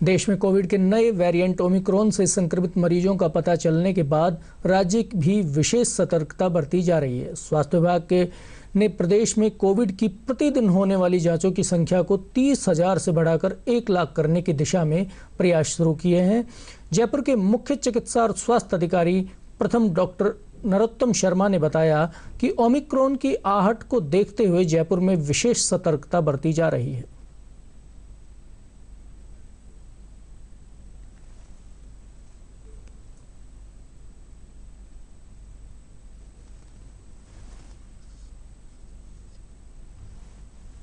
देश में कोविड के नए वेरिएंट ओमिक्रॉन से संक्रमित मरीजों का पता चलने के बाद राज्य भी विशेष सतर्कता बरती जा रही है। स्वास्थ्य विभाग के ने प्रदेश में कोविड की प्रतिदिन होने वाली जांचों की संख्या को तीस हज़ार से बढ़ाकर एक लाख करने की दिशा में प्रयास शुरू किए हैं। जयपुर के मुख्य चिकित्सा और स्वास्थ्य अधिकारी प्रथम डॉक्टर नरोत्तम शर्मा ने बताया कि ओमिक्रॉन की आहट को देखते हुए जयपुर में विशेष सतर्कता बरती जा रही है।